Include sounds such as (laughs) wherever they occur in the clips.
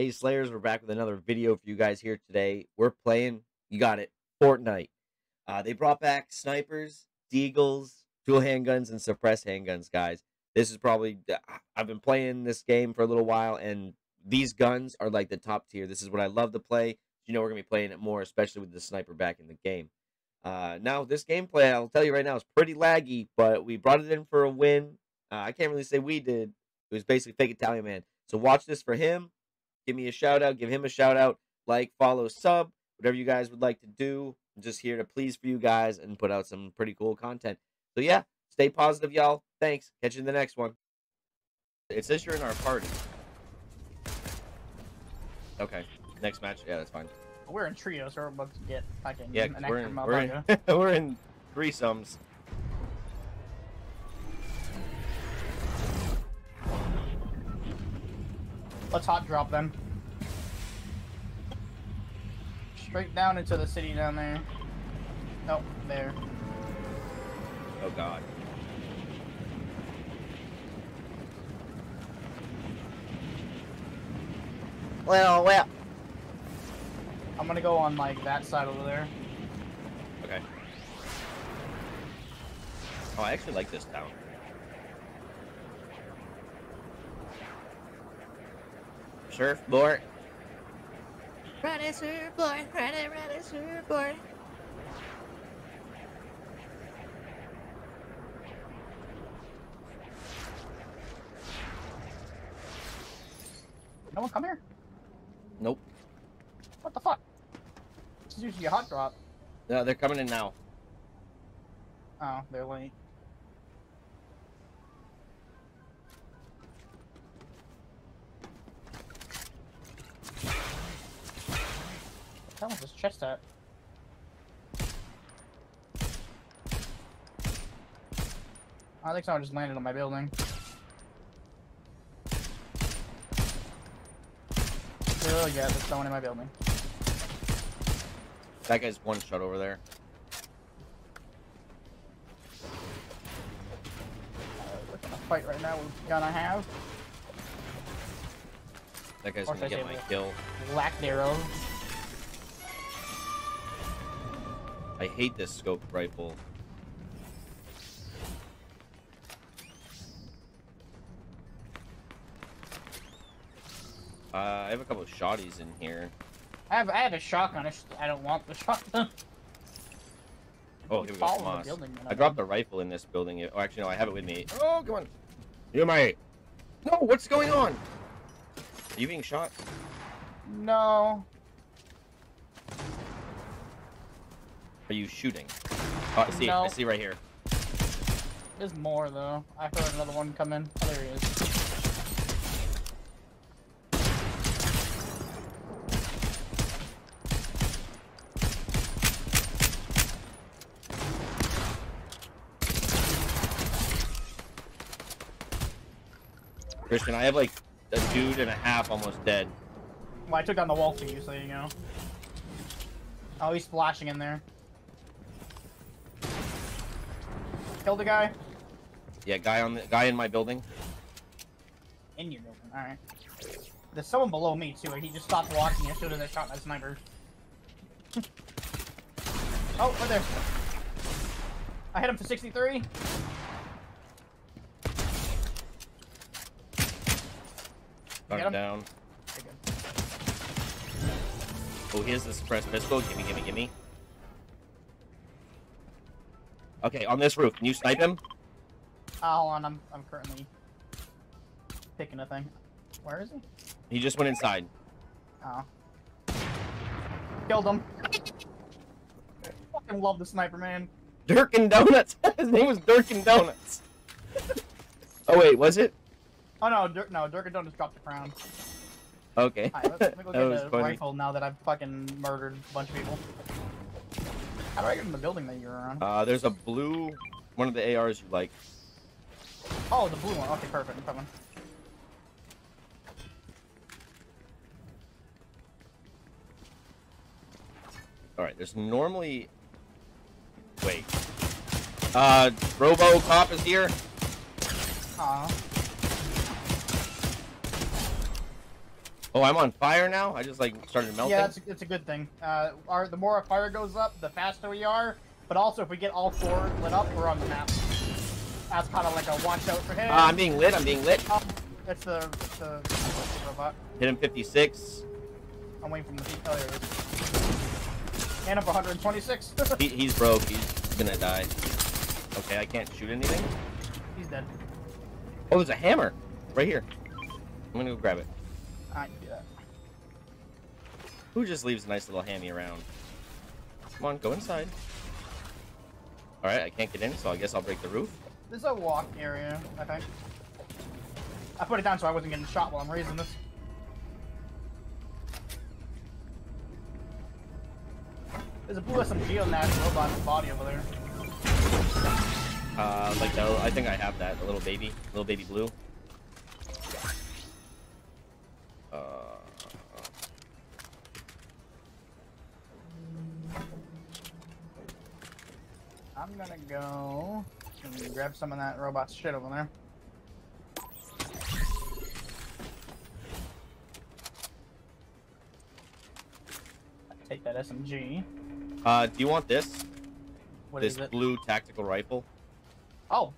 Hey Slayers, we're back with another video for you guys here today. We're playing, you got it, Fortnite. Uh, they brought back snipers, deagles, dual handguns, and suppressed handguns, guys. This is probably I've been playing this game for a little while, and these guns are like the top tier. This is what I love to play. You know we're gonna be playing it more, especially with the sniper back in the game. Uh, now this gameplay, I'll tell you right now, is pretty laggy, but we brought it in for a win. Uh, I can't really say we did. It was basically fake Italian man. So watch this for him. Give me a shout out. Give him a shout out. Like, follow, sub, whatever you guys would like to do. I'm just here to please for you guys and put out some pretty cool content. So yeah, stay positive, y'all. Thanks. Catch you in the next one. It says you're in our party. Okay. Next match. Yeah, that's fine. We're in trios, so we're about to get fucking Yeah, an we're extra in, we're in, (laughs) we're in threesomes. Let's hot drop them. Straight down into the city down there. Nope, there. Oh god. Well, well. I'm gonna go on like that side over there. Okay. Oh, I actually like this town. Surfboard. Ride a surfboard, ride a, ride a surfboard. No one come here? Nope. What the fuck? This is usually a hot drop. No, they're coming in now. Oh, they're late. What was this chest at? I think someone just landed on my building. Oh yeah, there's someone in my building. That guy's one shot over there. Uh, we're gonna fight right now. We're gonna have That guy's gonna get my kill. Black Arrow. I hate this scope rifle. Uh, I have a couple of shotties in here. I have I have a shotgun. I, just, I don't want the shotgun. Oh, here we go. The Moss. building. I dropped a rifle in this building. Oh, actually, no, I have it with me. Oh, come on. You my. No, what's going on? Are you being shot? No. Are you shooting? Oh, I see. it. I see right here. There's more though. I heard another one come in. Oh, there he is. Christian, I have like a dude and a half almost dead. Well, I took down the wall for you, so you know. Oh, he's splashing in there. Kill the guy Yeah, guy on the guy in my building. in your building. All right. There's someone below me too. and He just stopped walking as soon as I shot my sniper. (laughs) oh, right there. I hit him for 63. Knock Get him him? down. Oh, here's the suppressed pistol. Gimme, gimme, gimme. Okay, on this roof. Can you snipe him? Oh, hold on. I'm, I'm currently picking a thing. Where is he? He just went inside. Oh. Killed him. Fucking love the sniper, man. Durkin Donuts. (laughs) His name was Durkin Donuts. oh wait, was it? Oh no, Dirk, no, Dirk and Donuts dropped the crown. Okay. Alright, let's, let me go (laughs) that get a funny. rifle now that I've fucking murdered a bunch of people. How do I get in the building that you're on? Uh, there's a blue, one of the ARs you like. Oh, the blue one. Okay, perfect. I'm coming. All right, there's normally. Wait. Uh, RoboCop is here. Aw. Oh, I'm on fire now. I just like started melting. Yeah, it's a, it's a good thing. Uh, our the more our fire goes up, the faster we are. But also, if we get all four lit up, we're on the map. That's kind of like a watch out for him. Uh, I'm being lit. I'm being lit. It's the, the, the robot. Hit him 56. I'm waiting for him to. Oh, there it is. And up 126. (laughs) He, he's broke. He's gonna die. Okay, I can't shoot anything. He's dead. Oh, there's a hammer right here. I'm gonna go grab it. I can do that. Who just leaves a nice little hammy around? Come on, go inside. Alright, I can't get in, so I guess I'll break the roof. There's a walk area, I think. I put it down so I wasn't getting shot while I'm raising this. There's a blue SMG on that robot's body over there. Uh, like the, I think I have that, the little baby, little baby blue. Go grab some of that robot's shit over there. Take that SMG. uh, do you want this? What this is it? blue tactical rifle? Oh,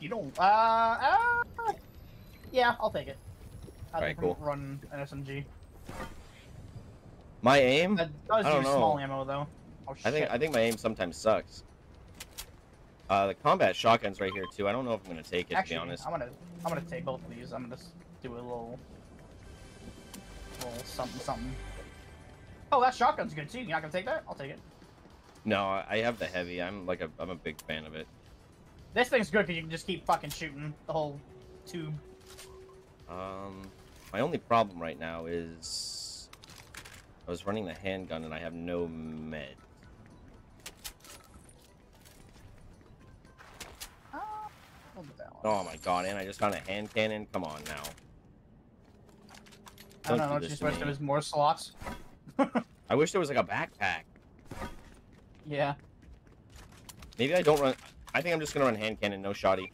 you don't. Uh, uh yeah, I'll take it. I think cool. Run an SMG. My aim? That does I don't use know. small ammo though. Oh shit. I think I think my aim sometimes sucks. Uh, the combat shotgun's right here too. I don't know if I'm gonna take it Actually, to be honest. I'm gonna I'm gonna take both of these. I'm gonna just do a little little something something. Oh, that shotgun's good too. You're not gonna take that? I'll take it. No, I have the heavy. I'm like a I'm a big fan of it. This thing's good because you can just keep fucking shooting the whole tube. Um, my only problem right now is I was running the handgun and I have no med. Oh my god! And I just found a hand cannon. Come on now. I don't Don't know. do I just wish there was more slots. I wish there was like a backpack. Yeah. Maybe I don't run. I think I'm just gonna run hand cannon, no shoddy.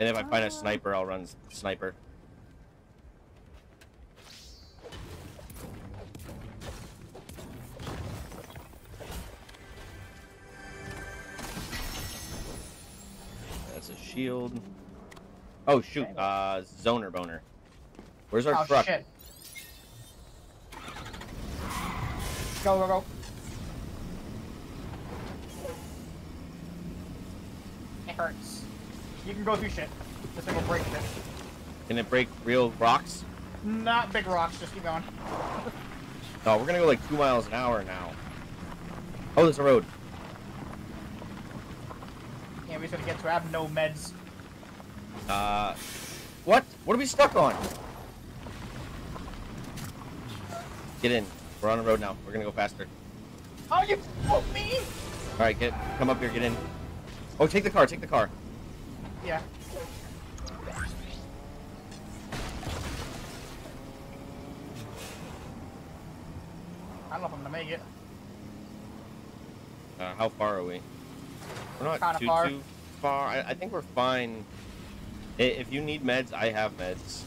And if I find a sniper, I'll run sniper. Shield. Oh shoot, uh, zoner boner. Where's our oh truck? shit. Go go go. It hurts. You can go through shit. This thing will break shit. Can it break real rocks? Not big rocks. Just keep going. (laughs) oh, we're gonna go like two miles an hour now. Oh, there's a road. Yeah, we just gotta get to. I have no meds. Uh, what? What are we stuck on? Get in. We're on the road now. We're gonna go faster. Oh, you oh, me? All right, get come up here. Get in. Oh, take the car. Take the car. Yeah. I don't know if I'm gonna make it. Uh, how far are we? We're not Kinda too far. too far. I, I think we're fine. If you need meds, I have meds.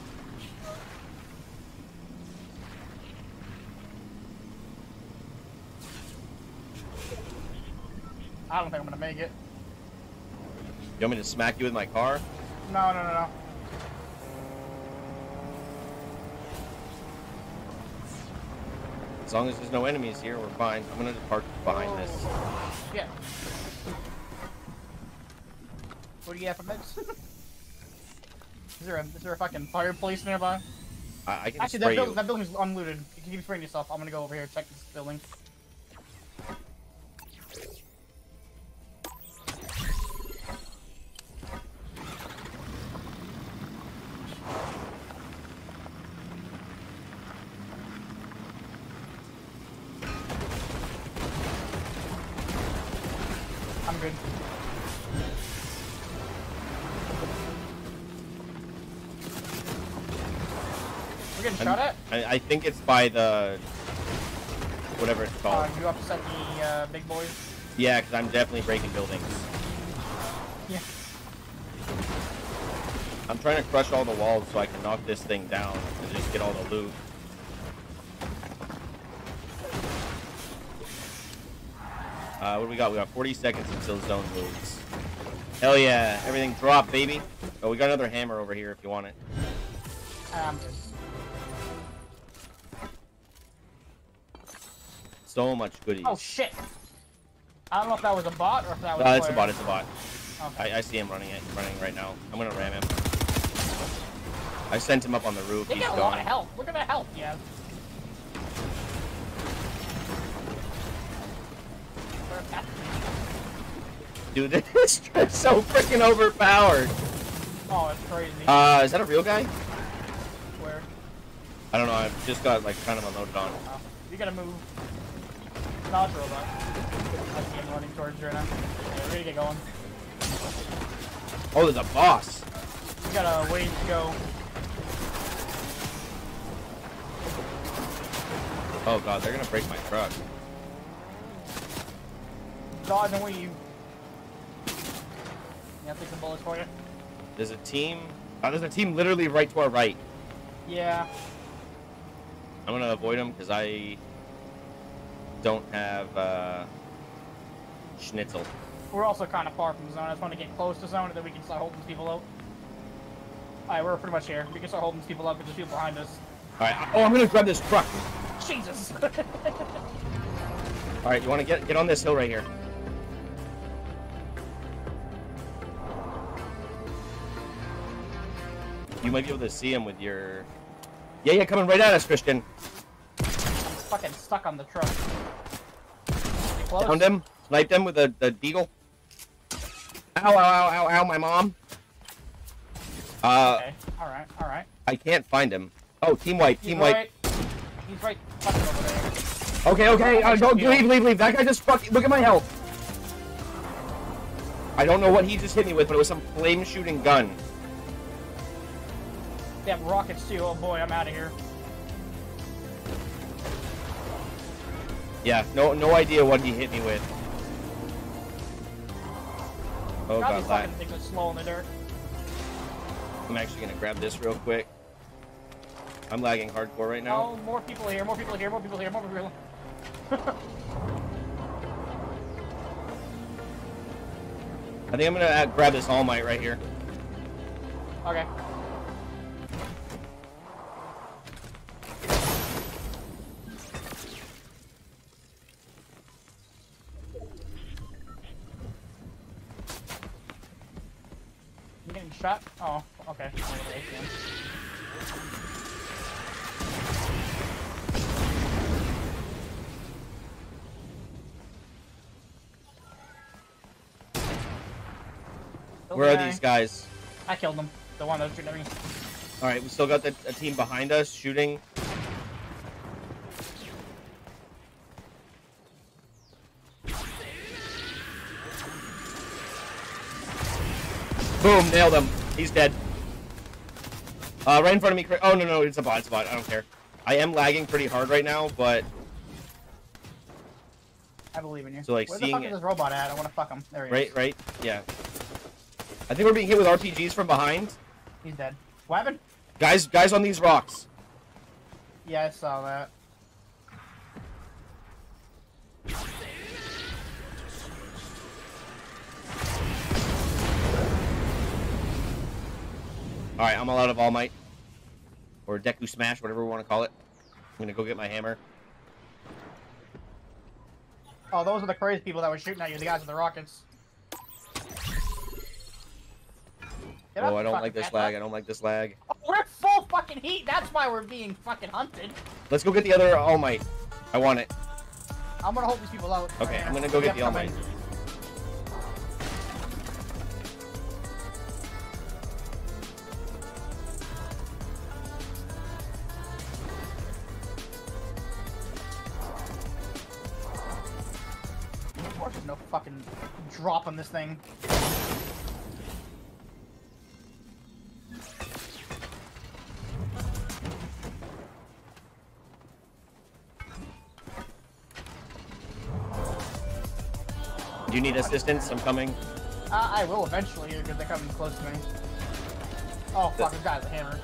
I don't think I'm gonna make it. You want me to smack you with my car? No, no, no, no. As long as there's no enemies here, we're fine. I'm gonna park behind this. Yeah. What do you have for meds? is there a is there a fucking fireplace nearby? I, I can Actually, spray that, build, that building's unlooted. You can keep spraying yourself. I'm gonna go over here and check this building. Shot at? I, I think it's by the whatever it's Uh, called. you upset the uh, big boys? Yeah, because I'm definitely breaking buildings. Yeah. I'm trying to crush all the walls so I can knock this thing down and just get all the loot. Uh, what do we got? We got 40 seconds until zone moves. Hell yeah, everything drop, baby. Oh, we got another hammer over here if you want it. Um, So much goodies. oh shit! I don't know if that was a bot or if that was. Uh, it's a bot, it's a bot. Okay. I, I see him running it, running right now. I'm gonna ram him. I sent him up on the roof. They He's get a lot gone. of health. Look at the health he has. Dude, (laughs) this is so freaking overpowered. Oh, it's crazy. Uh, is that a real guy? Where? I don't know. I've just got like kind of unloaded on. Oh, you gotta move. Robot. I see him running towards right now. Yeah, we're gonna get going. Oh, there's a boss. We got a ways to go. Oh god, they're gonna break my truck. Dodge and weave. Yeah, take some bullets for you. There's a team. Oh, there's a team literally right to our right. Yeah. I'm gonna avoid them because I don't have uh, schnitzel. We're also kind of far from zone. I just want to get close to zone and then we can start holding these people out. Alright, we're pretty much here. We can start holding these people up because there's people behind us. All right. Oh, I'm gonna grab this truck. Jesus! (laughs) All right, you want to get get on this hill right here? You might be able to see him with your. Yeah, yeah, coming right at us, Christian. fucking stuck on the truck. Close. Found him, sniped him with the the deagle. Ow, ow, ow, ow, ow, my mom. Uh, Okay, alright, alright. I can't find him. Oh, team He's team right. He's right fucking over there. Okay, okay, uh, go, leave, leave, leave. That guy just fucking. Look at my health. I don't know what he just hit me with, but it was some flame shooting gun. They have rockets too. Oh boy, I'm out of here. Yeah, no, no idea what he hit me with. Oh God, god, fucking things are slow in the dirt. I'm actually gonna grab this real quick. I'm lagging hardcore right now. Oh, more people here, more people here, more people here, more people here. (laughs) I think I'm gonna uh, grab this All Might right here. Okay. Oh, okay. Where are these guys? I killed them. The one that was shooting at me. All right, we still got the, a team behind us shooting. Boom, nailed him. He's dead. Uh, right in front of me. Oh no, no, it's a bot. It's a bot. I don't care. I am lagging pretty hard right now, but I believe in you. So, like, Where the fuck it- is this robot at? I want to fuck him. There he right, is. Right, right, yeah. I think we're being hit with RPGs from behind. He's dead. What happened? Guys, guys on these rocks. Yeah, I saw that. All right, I'm all out of All Might. Or Deku Smash, whatever we want to call it. I'm gonna go get my hammer. Oh, those are the crazy people that were shooting at you. The guys with the rockets. Get Oh, I don't like this lag. I don't like this lag. Oh, we're full fucking heat. That's why we're being fucking hunted. Let's go get the other All Might. I want it. I'm gonna hold these people out. Okay, Right I'm gonna go get the All. Might. Drop on this thing. Do you need assistance? I'm coming. Uh, I will eventually because they're coming close to me. Oh fuck, this guy's a hammer.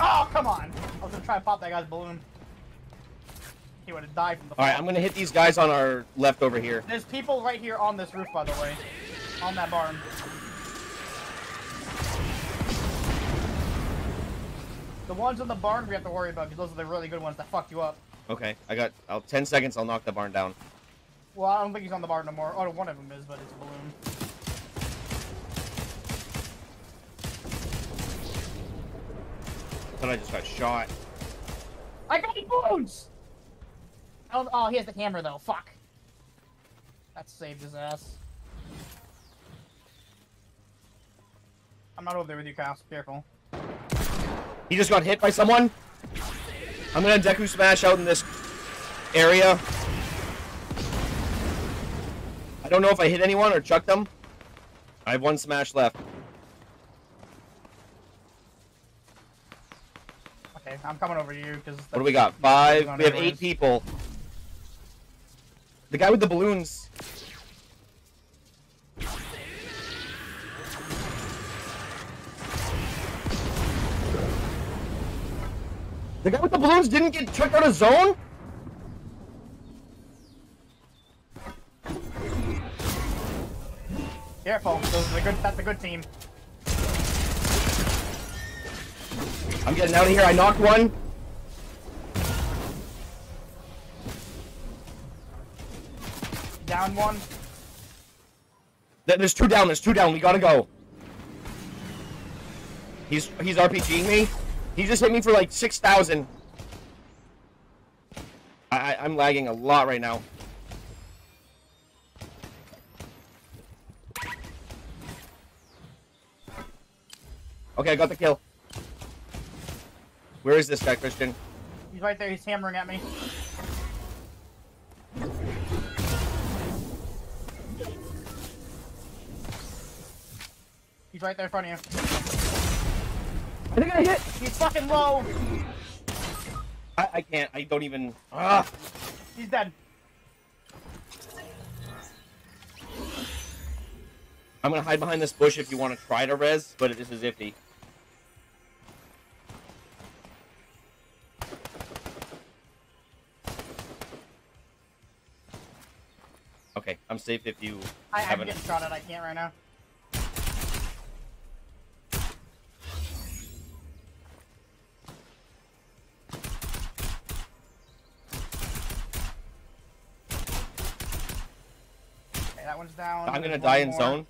Oh come on! I was gonna try and pop that guy's balloon. He would have died from the. All right. I'm gonna hit these guys on our left over here. There's people right here on this roof, by the way, on that barn. The ones in the barn we have to worry about because those are the really good ones that fucked you up. Okay, I got. I'll, ten seconds. I'll knock the barn down. Well, I don't think he's on the barn no more. Oh, one of them is, but it's a balloon. I thought I just got shot. I got balloons! Oh, oh, he has the hammer though. Fuck. That saved his ass. I'm not over there with you, Kyle. Careful. He just got hit by someone. I'm gonna Deku Smash out in this area. I don't know if I hit anyone or chucked them. I have one smash left. Okay, I'm coming over to you because. What do we got? Five. We have eight people. The guy with the balloons. The guy with the balloons didn't get checked out of zone? Careful. Those are good. That's a good team. I'm getting out of here. I knocked one. Down one. There's two down. There's two down. We gotta go. He's he's RPGing me. He just hit me for like six thousand. I, I I'm lagging a lot right now. Okay, I got the kill. Where is this guy, Christian? He's right there. He's hammering at me. He's right there in front of you. I think I hit. He's fucking low. I, I can't. I don't even. Ah. He's dead. I'm gonna hide behind this bush if you want to try to res, but this is iffy. Okay, I'm safe if you I, I'm haven't. getting shot at. I can't right now. I'm gonna die in more. zone.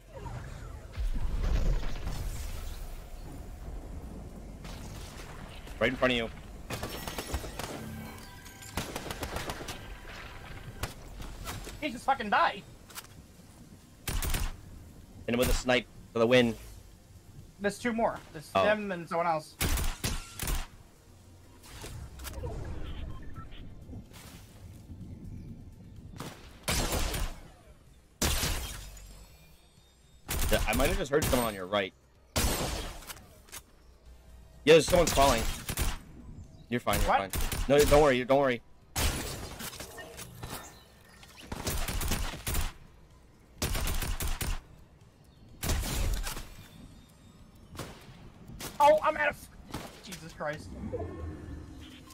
Right in front of you. He just fucking died. Hit him with a snipe for the win. There's two more. There's Oh. him and someone else. I just heard someone on your right. Yeah, there's someone falling. You're fine. You're What? fine. No, don't worry. You don't worry. Oh, I'm out of. Jesus Christ.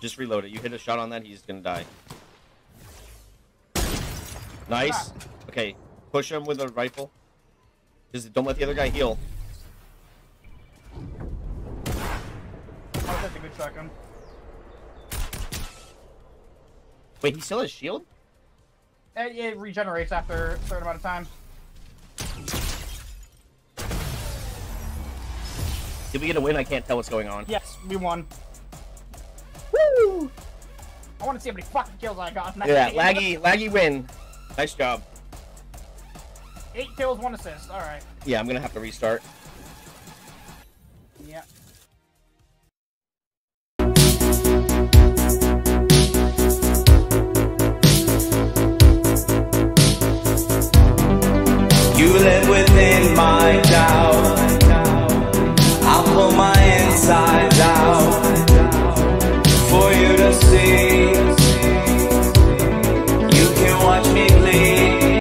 Just reload it. You hit a shot on that, he's gonna die. Nice. Ah. Okay, push him with a rifle. Just don't let the other guy heal. Oh, that's a good shotgun. Wait, he still has shield? Eh, it, it regenerates after a certain amount of time. Did we get a win? I can't tell what's going on. Yes, we won. Woo! I want to see how many fucking kills I got. in that Yeah, game. laggy, laggy win. Nice job. Eight kills, one assist. All right. Yeah, I'm gonna have to restart.